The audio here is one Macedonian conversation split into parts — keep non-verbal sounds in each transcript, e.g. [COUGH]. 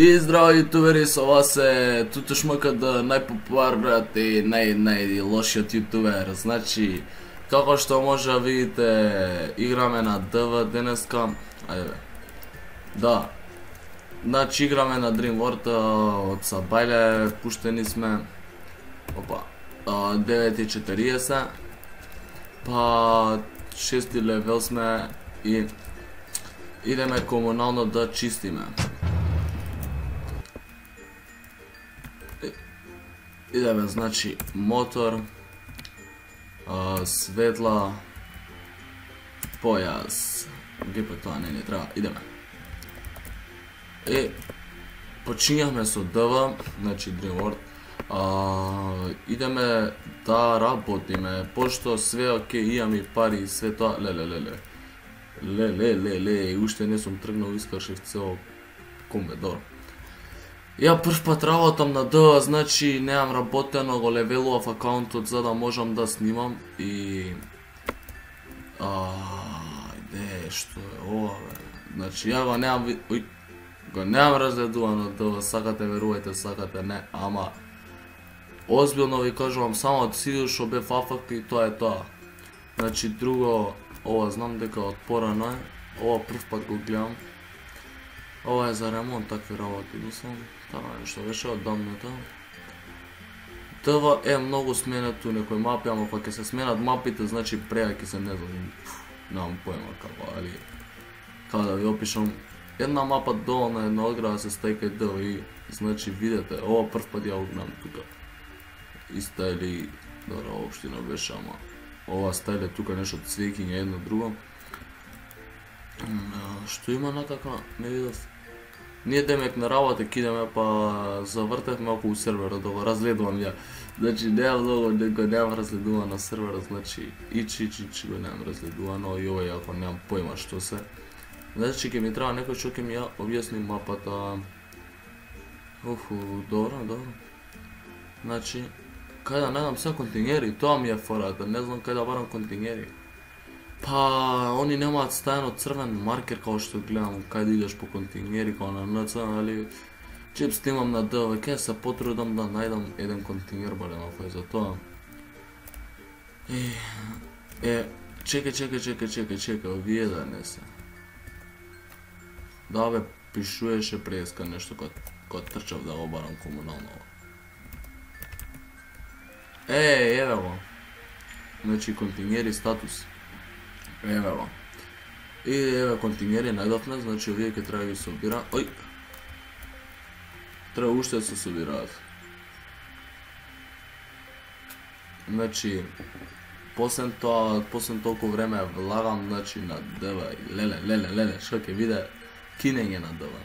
И здраво јутубери, со вас е Тутуш да најпопуларниот и нај, најлошиот јутубер. Значи, како што може да видите, играме на ДВ денеска. Ајде. Да. Значи, играме на Dream World од Сабајле, пуштени сме. Опа. 9.40. Па, 6 левел сме и идеме комунално да чистиме. Идеме, значи, мотор, а, светла, појас, гипе тоа не ни треба, идеме. И почињавме со ДВ, значи Dreamworld, а, идеме да работиме, пошто све оке, имам и пари и све тоа, леле, леле. Леле, леле, ле, ле, уште не сум тргнал, искашев цел комедор. Ја прв пат работам на ДА, значи неам работено, го левелував акаунтот за да можам да снимам и... Ајде, што е ова, бе? Значи, ја го неам... Уј, го неам разгледувано ДА, сакате верувајте, сакате не, ама... Озбилно ви кажувам, само од сидиш што бе фафак и тоа е тоа. Значи, друго, ова знам дека од порано е, ова прв пат го гледам. Ова е за ремонт, такви работи, мислам. Таа нешто беше од дамната. ТВ е многу сменето некои мапи, ама па кога ќе се сменат мапите, значи преа ќе се не знам, немам појма како, али како да ви опишам. Една мапа долу на една одграда се стајка и и значи видете, ова прв пат ја огнам тука. И стајли, добра општина беше, ама ова стајле тука нешто цвеќиње едно друго. Што има на така, не видов. Ние демек на работа кидаме, па завртевме околу серверот да го разгледувам ја. Значи немам многу, значи, го немам разгледувано серверот, значи и чи чи чи го немам разгледувано и ова ако немам појма што се. Значи ќе ми треба некој што ќе ми ја објасни мапата. Уху, добро, добро. Значи, кај да најдам се контингери, тоа ми е фората, не знам кај да барам контингери. Па, они немаат стајано црвен маркер као што гледам кај да идеш по контингери као на НЦ, али чип снимам на ДВК, ке се потрудам да најдам еден контингер барем ако е за тоа. Е, е, чека, чека, чека, чека, чека, овие да не се. Да бе, пишуеше преска нешто кога, кога трчав да го барам комунално. Е, еве го. Значи контингери статус. Еве го. И еве контингери најдовме, значи овие ќе треба да ги собира. Ој. Треба уште да се собираат. Значи, посен тоа, посен толку време влагам, значи, на ДВ, леле, леле, леле, што ќе биде кинење на дева.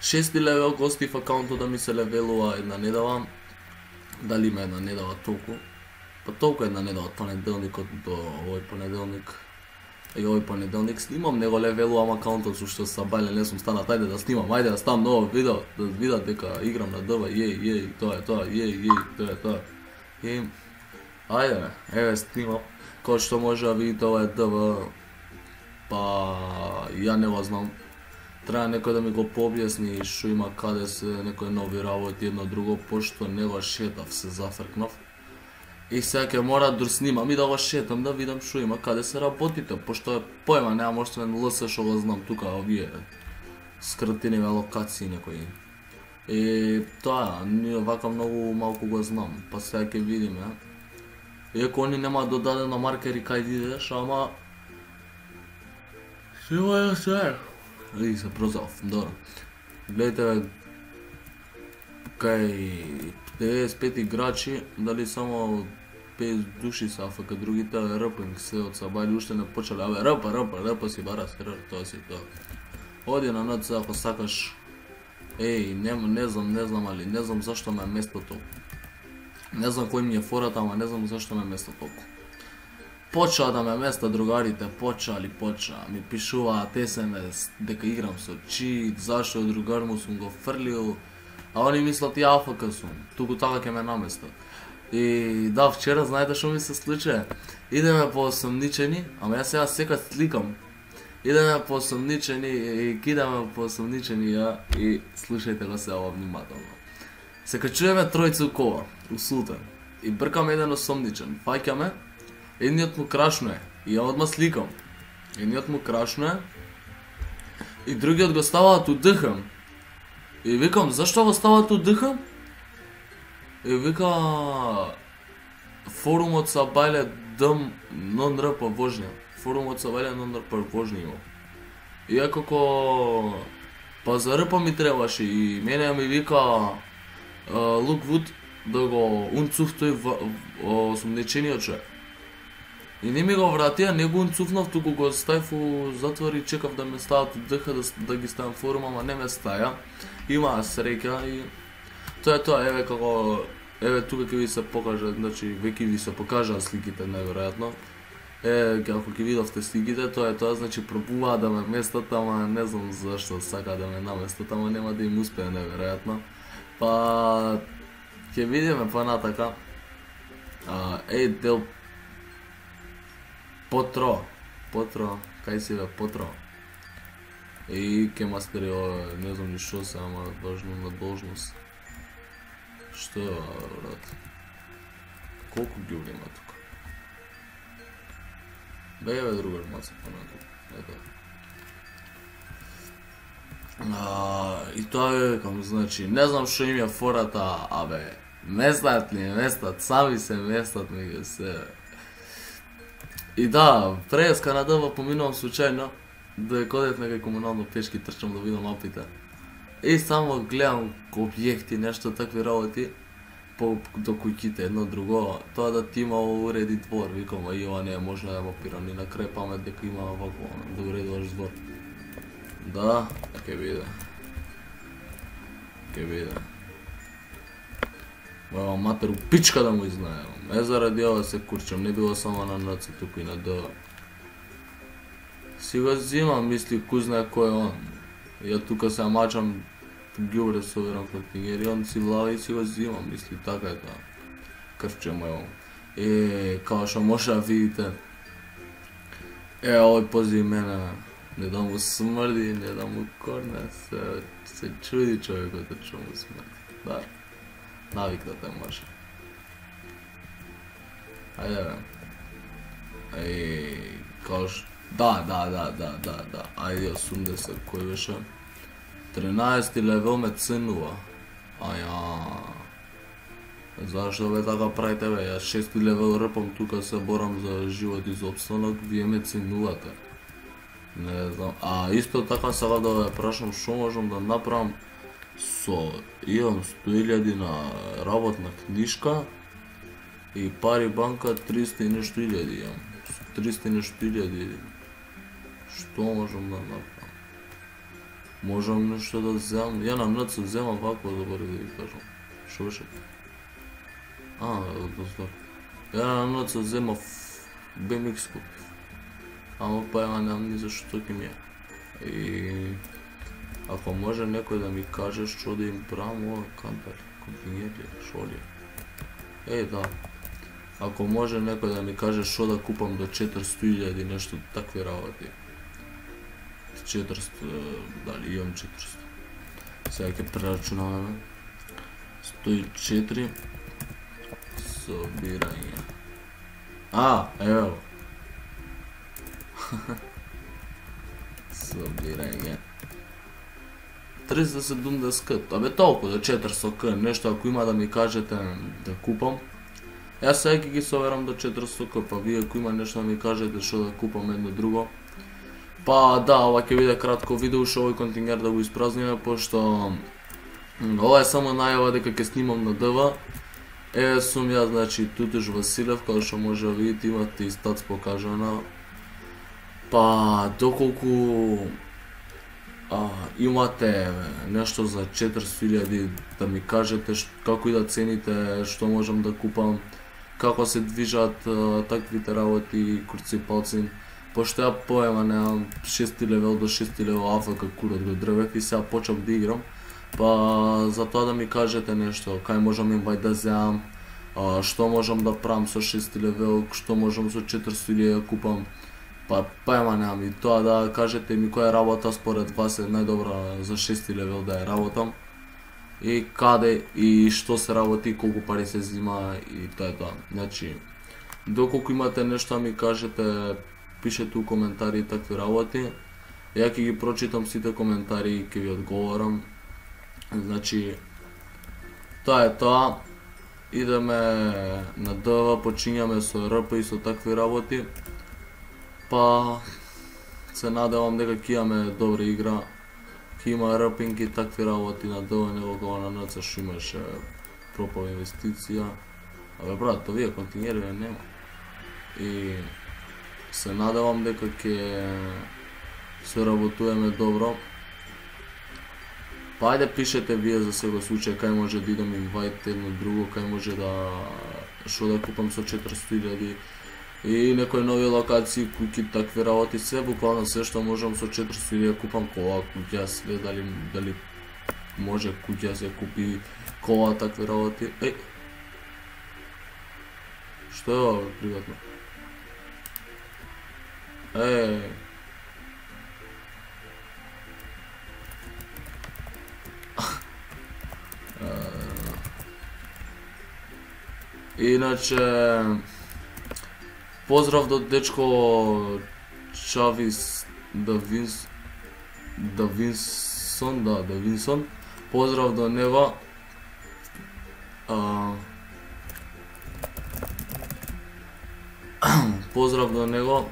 Шести левел гостив акаунтот да ми се левелува една недава. Дали има една недава толку? Па толку една недела понеделникот до овој понеделник. И овој понеделник снимам, него левелувам акаунтот со што са бајле не сум станат, ајде да снимам, ајде да ставам ново видео, да видат дека играм на ДВ, јеј, јеј, тоа е тоа, јеј, јеј, тоа е тоа. И ајде, еве снимам, кој што може да видите ова е ДВ, па ја не го знам, треба некој да ми го пообјасни што има каде се некои нови работи едно друго пошто не го шетав се зафркнав И сега ќе мора да снимам и да го шетам да видам што има каде се работите, пошто е поема немам освен ЛС што го знам тука овие скратени локации некои. И тоа, ние вака многу малку го знам, па сега ќе видиме. Иако они нема додадено маркери кај да идеш, ама Сива е се. И се прозав, добро. Гледайте, кај 95 играчи, дали само 5 души са АФК, другите РПНГ се од Сабали уште не почеле, абе рапа, рапа, РП си бара сервер, тоа си тоа. Оди на НЦ ако сакаш. Еј, не, не знам, не знам, али не знам зашто ме место толку. Не знам кој ми е фората, ама не знам зашто ме место толку. Почаа да ме места другарите, почали, почаа, ми пишуваат СМС дека играм со чит, зашто другар му сум го фрлил, а они мислат ја АФК сум, туку така ќе ме наместат. И да, вчера знаете што ми се случи? Идеме по осомничени, ама јас сега секад сликам. Идеме по сомничени и кидаме по сомничени ја и слушајте го сега внимателно. Се качуваме тројца у кола, у Султан. И бркаме еден осомничен. Фаќаме, едниот му крашно е. И ја одма сликам. Едниот му крашно е. И другиот го ставаат у дхм. И викам, зашто го ставаат у дхм? И вика, форумот са бајле дм нон р по па вожња. Форумот са бајле нон р по па вожња имам. И ја како па за РП ми требаше и мене ми вика Луквуд да го унцув тој осумнечениот човек. И не ми го вратија, не го унцуфнав, туку го ставив у затвор и чекав да ме стават дъха да, да ги ставам форум, ама не ме стаја. Има среќа и тоа е тоа, еве како еве тука ќе ви се покажа, значи веќе ви се покажаа сликите најверојатно. Е, како ќе видовте сликите, тоа е тоа, значи пробуваа да ме местат, ама не знам зашто сака да ме наместат, ама нема да им успее најверојатно. Па ќе видиме понатака. А, еј, дел Потро. Потро. Кај си бе, Потро? И ке мастери не знам ни што се, ама важно на должност. Што е ова, брат? Колку ги има тука? Бе, бе, другар маца понатоа. Ето. А, и тоа е кам значи, не знам што им ја фората, абе, местат ли, местат, сами се местат ми се. И да, преска на дава поминувам случајно, да кодев некај комунално пешки трчам да видам апите. И само гледам објекти, нешто такви работи, по до куќите едно друго, тоа да ти има уреди двор, викам, да и ова не е можно да мапира ни на крај памет дека има вако, да уредуваш двор. Да, ќе биде. Ќе биде. Моја матер у пичка да му изнаем. Е заради ова се курчам, не било само на НЦ, туку и на ДВ. Си го зимам, мисли, кузна кој е он. Ја тука се мачам Добре со верам контингер и он си влава и си го зимам, мисли, така е тоа. Крвче му е. Е, као што може да видите, е, овој пози мене, не да му смрди, не да му корне, се, се чуди човекот да што му смрди. Да, навик да те може. Ајде бе. Еј, као што... Да, да, да, да, да, да. Ајде 80, кој беше? 13 левел ме ценува. Аја. Зашто бе така правите бе? Ја 6 левел рпам тука се борам за живот и за обстанок, вие ме ценувате. Не знам. А исто така сега да ве прашам што можам да направам со имам 100.000 на работна книжка и пари банка 300 и нешто илјади имам. 300 и нешто илјади. Што можам да направам? Можам нешто да земам. Ја на НЦ земам вако да да ви кажам. Што беше? А, да. Ја на НЦ земав BMX купив. Ама па ја немам ни за што ќе ми е. И ако може некој да ми каже што да им правам ова кампер, компинјер ли, шо ли? Еј, да, Ако може некој да ми каже што да купам до 400.000 нешто такви работи. 400, дали имам 400. Сега ќе прерачунаваме. 104 собирање. А, ево. [LAUGHS] собирање. 370 к, абе толку до 400 к, нешто ако има да ми кажете да купам, Јас сега ќе ги соверам до 400 к, па вие ако има нешто да ми кажете што да купам едно друго. Па да, ова ќе биде кратко видео што овој контингер да го испразниме пошто ова е само најава дека ќе снимам на ДВ. Е, сум ја, значи, Тутуш Василев, како што може да видите, имате и стац покажана. Па, доколку а, имате нешто за 4000 да ми кажете како и да цените, што можам да купам, како се движат таквите работи, курци палци. Пошто ја поема на 6 левел до 6 левел АФК курот го дрвев и сега почнав да играм. Па за тоа да ми кажете нешто, кај можам им бај да земам, што можам да правам со 6 левел, што можам со 400 да купам. Па, поема немам и тоа да кажете ми која работа според вас е најдобра за шести левел да ја работам. И каде и што се работи, колку пари се зима и тоа е тоа. Значи, доколку имате нешто ми кажете, пишете у коментари и такви работи. Ја ќе ги прочитам сите коментари и ќе ви одговорам. Значи, тоа е тоа. Идеме на ДВ, почињаме со РП и со такви работи. Па се надевам дека ќе имаме добра игра. Ќе има РПинг и такви работи на ДВ, него кога на НЦ што имаше пропава инвестиција. Абе брат, овие континјери нема. И се надевам дека ќе се работуваме добро. Па ајде пишете вие за секој случај кај може да идам инвайт едно друго, кај може да што да купам со 400.000 и некои нови локации, куки, такви работи, се буквално се што можам со 400.000 да купам кола, куќа, све дали дали може куќа се купи кола, такви работи. Еј. Што е приватно? Е. Иначе поздрав до дечко Чавис Давинс Давинсон, да, Давинсон. Поздрав до него. А, [CLEARS THROAT] поздрав до него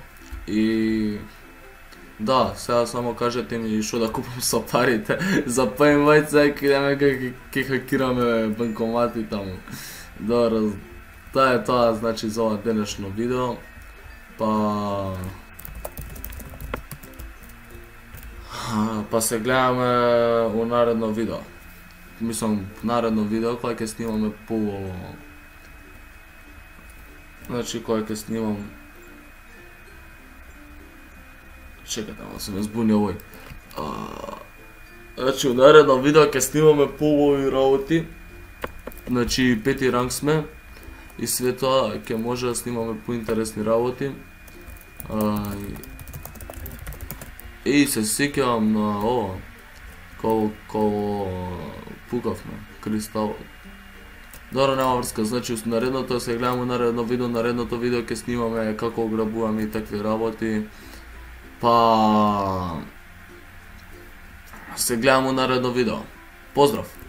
и Да, сега само кажете ми што да купам [LAUGHS] со парите. За PMY сега ќе идеме ќе ќе хакираме банкомати таму. Добро, Тоа е тоа, значи, за ова денешно видео. Па... [LAUGHS] Па се гледаме у наредно видео. Мислам, наредно видео кога ќе снимаме по... Значи, кога ќе снимам... Чекате, ама да се ме збуни овој. А... Значи, у наредно видео ќе снимаме по овој работи. Значи, пети ранг сме и све тоа ќе може да снимаме поинтересни работи. А, и, и се сеќавам на ова, као, као пукавме, кристал. Добро, нема врска, значи наредното се гледаме наредно видео, наредното видео ќе снимаме како ограбуваме и такви работи. Па се гледаме наредно видео. Поздрав!